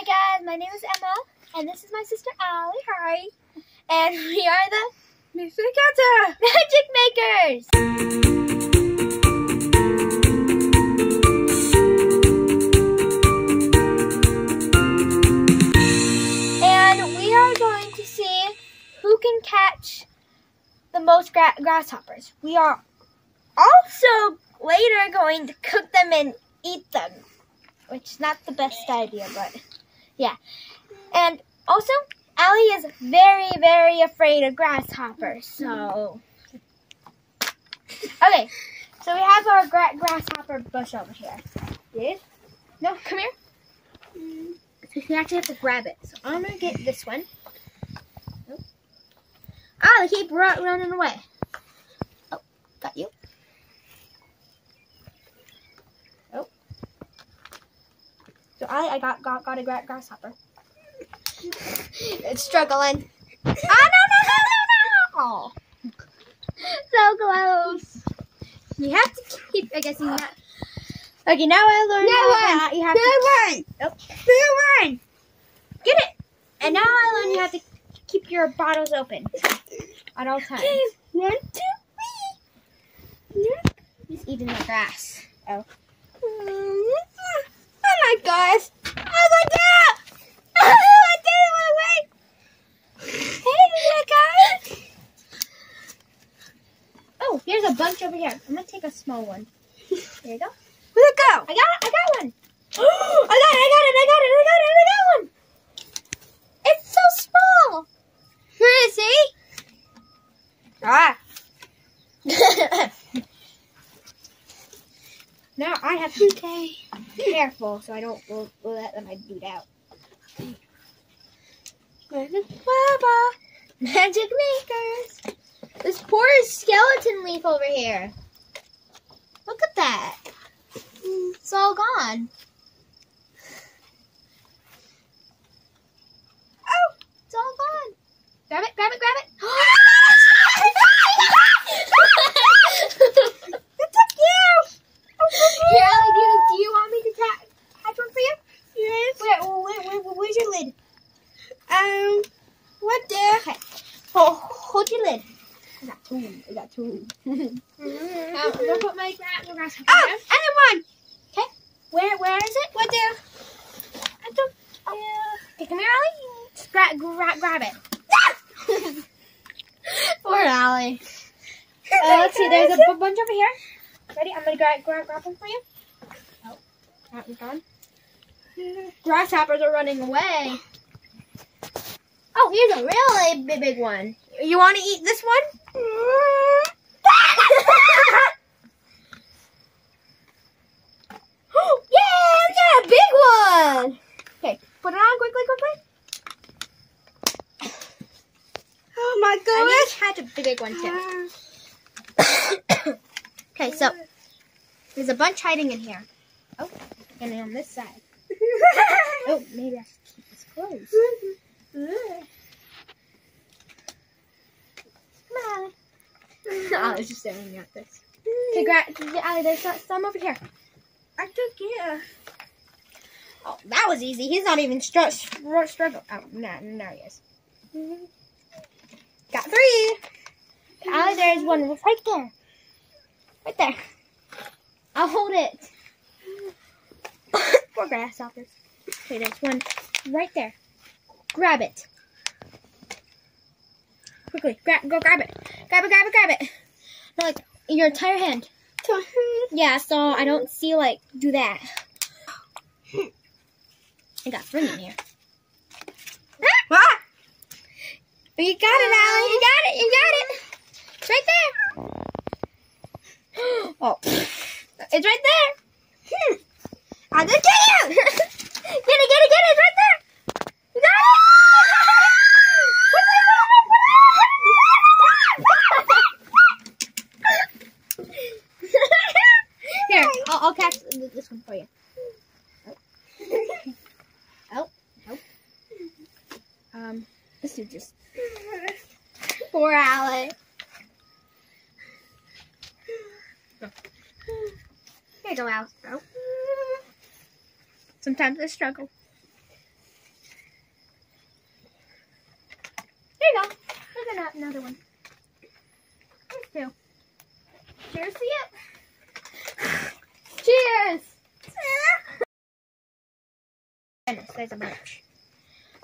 Hi guys, my name is Emma, and this is my sister Allie. Hi. And we are the! Magic Makers. And we are going to see who can catch the most gra- grasshoppers. We are also later going to cook them and eat them, which is not the best idea, but yeah. And also, Allie is very, very afraid of grasshoppers, so. Okay, so we have our gra- grasshopper bush over here. Yes? No, come here. So you actually have to grab it. So I'm gonna get this one. Ah, they keep ru- running away. Oh, got you. Oh. So I, I got got got a gra- grasshopper. it's struggling. Ah, no, no, no, no, no! Oh. So close. You have to keep, I guess you have. Okay, now I learned Now how one. you have to Good one! Oh. Good one! Get it! And now I learned you have to keep your bottles open at all times. Okay, one, two, three. He's eating the grass. Oh my gosh! Oh my god! Oh my god! Hey, guys! Oh, here's a bunch over here. I'm gonna take a small one. There you go. Where'd it go? I got it. I got one. I got it! I got it! I got it! I got it! I got one! It's so small. Where is he? Ah! Now I have to Okay. be careful so I don't will, will let them dude out. Baba. Magic makers. This poor skeleton leaf over here. Look at that. It's all gone. Oh, it's all gone. Grab it, grab it, grab it. Here, Ellie, do, you- do you want me to ta- catch one for you? Yes. Where, where, where, where's your lid? Um, what there? Okay. Hold, hold your lid. I got two. I got two. Now, I'm gonna put my gra- grass Oh, other one. Okay. Where, where is it? What there? I don't. Oh. Okay, come here, Allie. Just gra- gra- grab it. Poor Allie. Uh, let's see. There's a bunch over here. Ready? I'm gonna gra- gra- grab one for you. Oh, that one's gone. Grasshoppers are running away. Oh, here's a really big, big one. You want to eat this one? Oh, yeah, we got a big one. Okay, put it on quickly, quickly. Oh my goodness! I catch a big, big one too. Ah. Okay, so there's a bunch hiding in here. Oh, and on this side. Oh, maybe I should keep this closed. Come on. I was just staring at this. Okay, gra- Allie, uh, there's some over here. I took it. Oh, that was easy. He's not even str- str- struggle. Oh, no, now he is. Got three. Allie, there's one right there. Right there. I'll hold it. Poor grasshoppers. Okay, there's one right there. Grab it. Quickly, grab, go grab it. Grab it, grab it, grab it. No, like your entire hand. Yeah, so I don't see like do that. I got three in here. Ah! You got it, Allie. You got it. You got it. It's right there. Oh, it's right there. Hmm. I did get it. get it, get it, get it. It's right there. You. Here, I'll, catch this one for you. Oh, oh. Um, this is just poor Allie. Sometimes I struggle. There you go. Look at another one. There's two. Cheers to you. Cheers! Goodness, there's a bunch.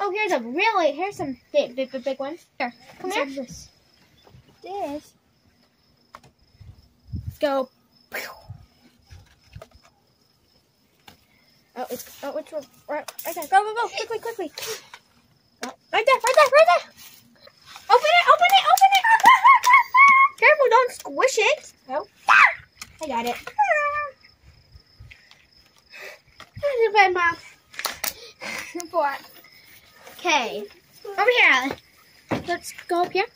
Oh, here's a really, here's some big, big, big, big ones. Here, come here. This. this. Let's go. Oh, it's oh, it's right, right there. Go, go, go! Quickly, quickly! Right there, right there, right there! Open it! Open it! Open it! Careful! Don't squish it. No. I got it. There's a bed, Mom. Four. Okay. Over here, Allie. Let's go up here.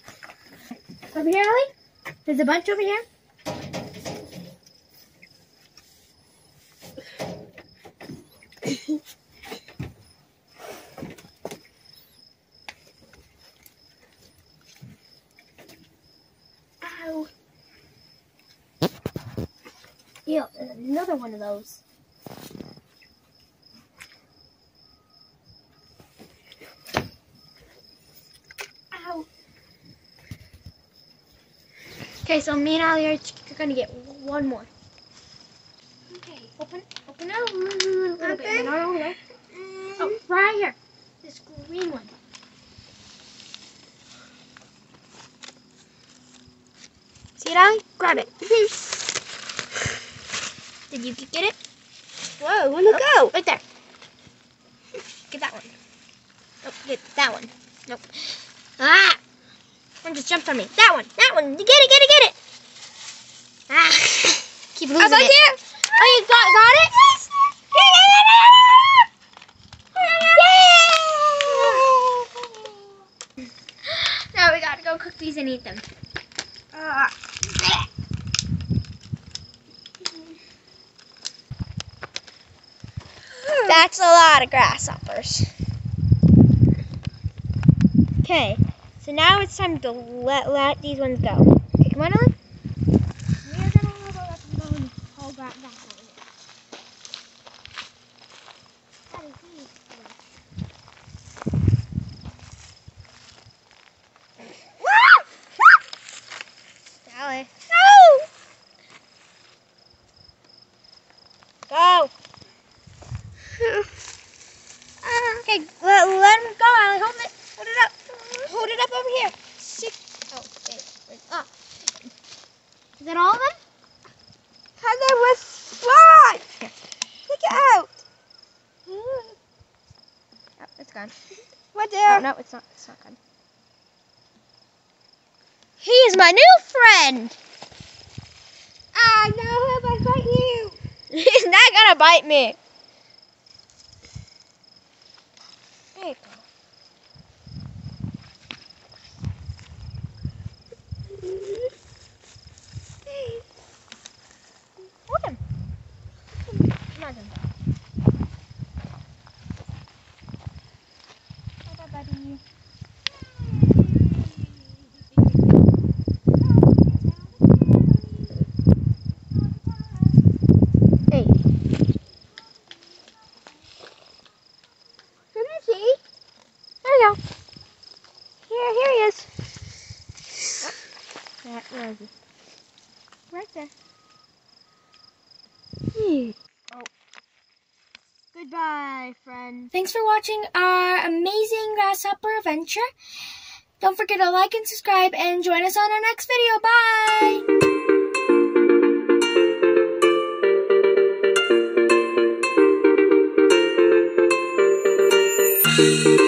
Over here, Allie. There's a bunch over here. Ow. There's another one of those. Ow. Okay, so me and Allie are gonna get one more. Okay, open, open up a little bit, Okay. but not all the way. Mm. Oh, right here. This green one. See it, Allie? Grab it. Did you get it? Whoa, where'd it go? Right there. Get that one. Nope, get that one. Nope. Ah! One just jumped on me. That one. That one. Get it, get it, get it. Ah. Keep losing Up it. here. Oh, you got, got it? Now we gotta go cook these and eat them. Ah. That's a lot of grasshoppers. Okay, so now it's time to let let these ones go. Okay, come on, Ellen. We're gonna go and haul back back over here. That is these. Sally. No! Go. Okay, let, let him go, Allie. Hold it. Hold it up. Hold it up over here. Stick. Oh, wait. wait. Ah. Is that all of them? Heather was fly. Take it out. Oh, it's gone. What Oh, no, it's not. It's not gone. He is my new friend. No, how about I bite you? He's not gonna bite me. There you go. Hold him. I'm not gonna die. See? There. Yeah, where is he? Right there. Oh. Goodbye, friend. Thanks for watching our amazing grasshopper adventure. Don't forget to like and subscribe and join us on our next video. Bye! Thank